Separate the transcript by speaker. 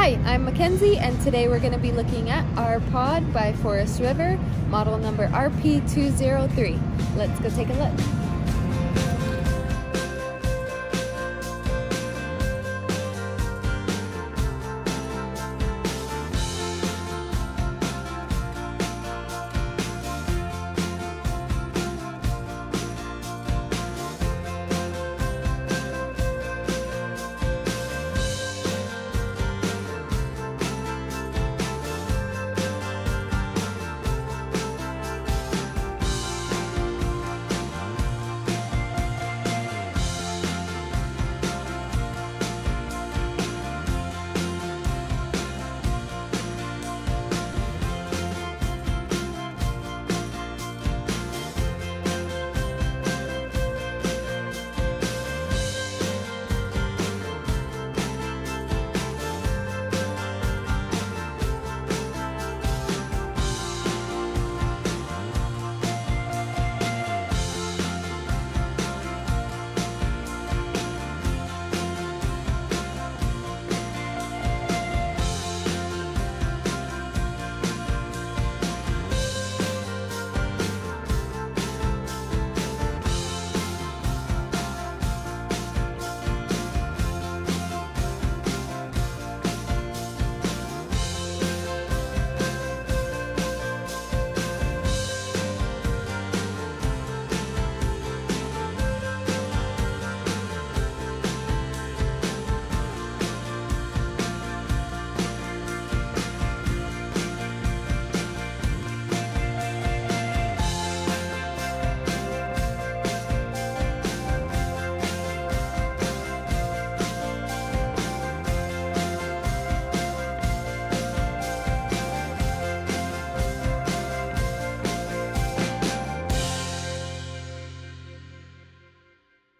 Speaker 1: Hi, I'm Mackenzie, and today we're going to be looking at our pod by Forest River, model number RP203. Let's go take a look.